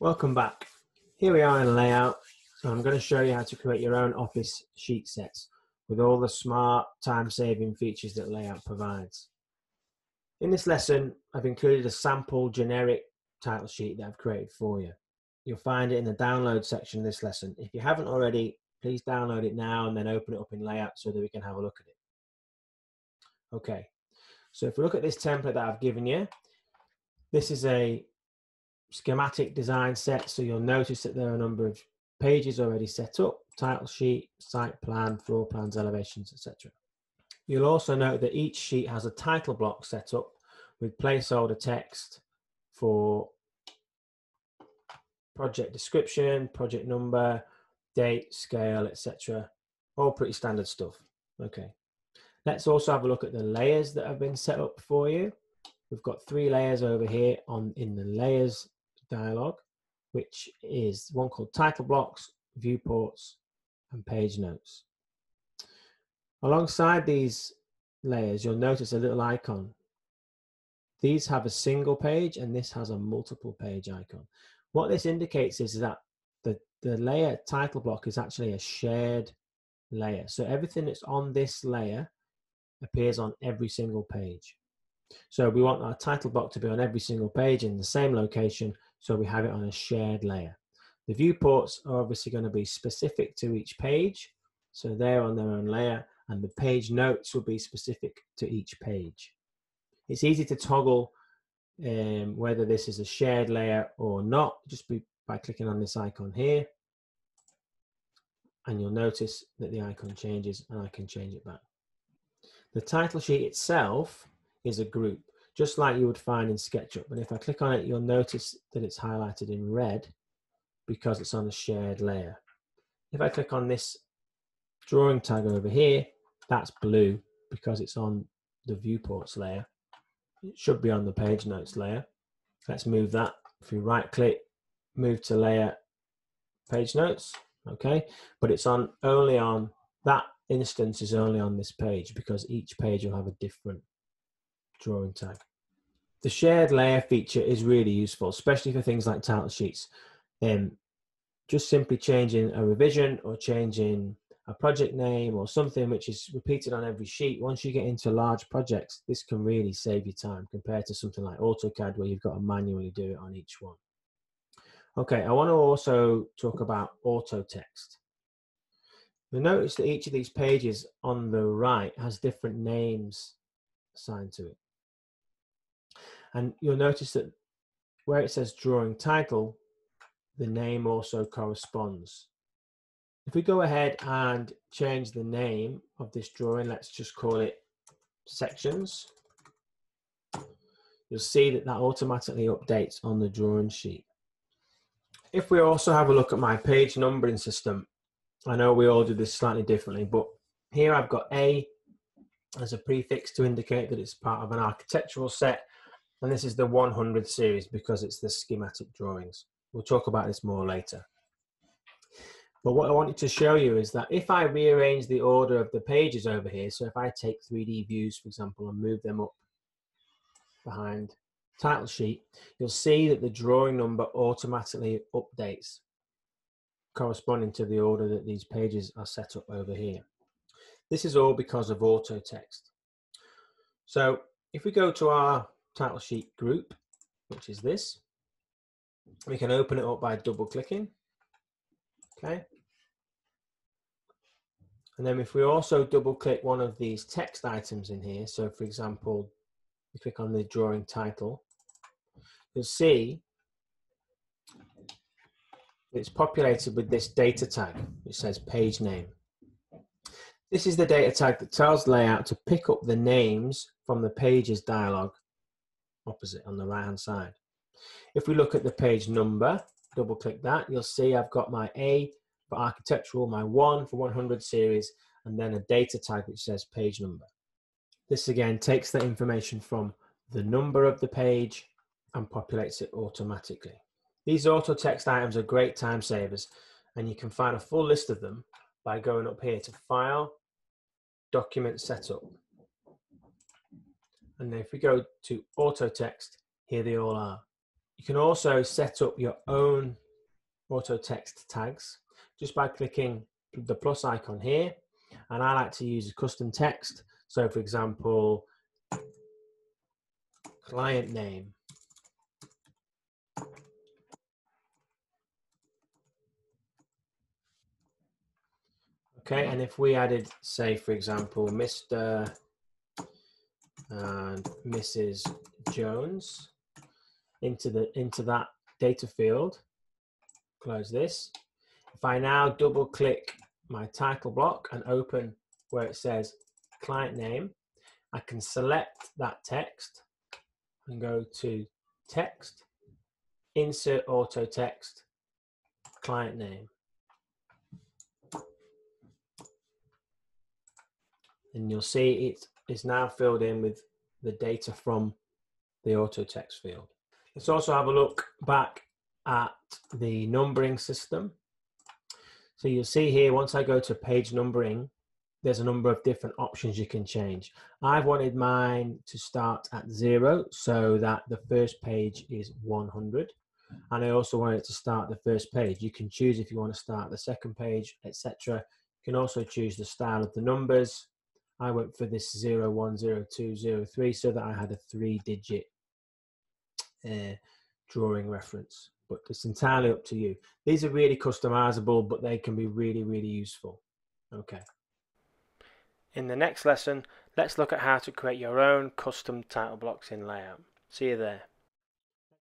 Welcome back. Here we are in layout. So I'm going to show you how to create your own office sheet sets with all the smart time-saving features that layout provides. In this lesson, I've included a sample generic title sheet that I've created for you. You'll find it in the download section of this lesson. If you haven't already, please download it now and then open it up in layout so that we can have a look at it. Okay, so if we look at this template that I've given you, this is a schematic design set. So you'll notice that there are a number of pages already set up, title sheet, site plan, floor plans, elevations, etc. You'll also note that each sheet has a title block set up with placeholder text for project description, project number, date, scale, etc. All pretty standard stuff. Okay. Let's also have a look at the layers that have been set up for you. We've got three layers over here on in the layers dialog, which is one called title blocks, viewports, and page notes. Alongside these layers, you'll notice a little icon. These have a single page and this has a multiple page icon. What this indicates is that the, the layer title block is actually a shared layer. So everything that's on this layer appears on every single page. So we want our title block to be on every single page in the same location so we have it on a shared layer. The viewports are obviously going to be specific to each page. So they're on their own layer and the page notes will be specific to each page. It's easy to toggle um, whether this is a shared layer or not, just be, by clicking on this icon here. And you'll notice that the icon changes and I can change it back. The title sheet itself is a group just like you would find in SketchUp. And if I click on it, you'll notice that it's highlighted in red because it's on a shared layer. If I click on this drawing tag over here, that's blue because it's on the viewports layer. It should be on the page notes layer. Let's move that. If you right click, move to layer page notes, okay? But it's on only on, that instance is only on this page because each page will have a different drawing tag. The shared layer feature is really useful, especially for things like title sheets. Um, just simply changing a revision or changing a project name or something which is repeated on every sheet. Once you get into large projects, this can really save you time compared to something like AutoCAD where you've got to manually do it on each one. Okay, I want to also talk about auto text. You'll notice that each of these pages on the right has different names assigned to it. And you'll notice that where it says drawing title, the name also corresponds. If we go ahead and change the name of this drawing, let's just call it sections. You'll see that that automatically updates on the drawing sheet. If we also have a look at my page numbering system, I know we all do this slightly differently, but here I've got A as a prefix to indicate that it's part of an architectural set and this is the 100 series because it's the schematic drawings. We'll talk about this more later. But what I wanted to show you is that if I rearrange the order of the pages over here, so if I take 3D views, for example, and move them up behind title sheet, you'll see that the drawing number automatically updates corresponding to the order that these pages are set up over here. This is all because of auto text. So if we go to our title sheet group, which is this. We can open it up by double clicking. Okay. And then if we also double click one of these text items in here, so for example, we click on the drawing title, you'll see it's populated with this data tag, which says page name. This is the data tag that tells layout to pick up the names from the pages dialog opposite on the right hand side. If we look at the page number, double click that, you'll see I've got my A for architectural, my 1 for 100 series, and then a data tag which says page number. This again takes the information from the number of the page and populates it automatically. These auto text items are great time savers and you can find a full list of them by going up here to File, Document Setup. And then if we go to auto text, here they all are. You can also set up your own auto text tags just by clicking the plus icon here. And I like to use a custom text. So for example, client name. Okay, and if we added, say, for example, Mr. and Mrs. Jones into the into that data field, close this. If I now double click my title block and open where it says client name, I can select that text and go to text, insert auto text, client name. And you'll see it is now filled in with the data from the auto text field. Let's also have a look back at the numbering system. So you'll see here, once I go to page numbering, there's a number of different options you can change. I've wanted mine to start at zero so that the first page is 100. And I also want it to start the first page. You can choose if you want to start the second page, etc. You can also choose the style of the numbers. I went for this 010203 so that I had a three digit uh, drawing reference. But it's entirely up to you. These are really customizable, but they can be really, really useful. Okay. In the next lesson, let's look at how to create your own custom title blocks in Layout. See you there.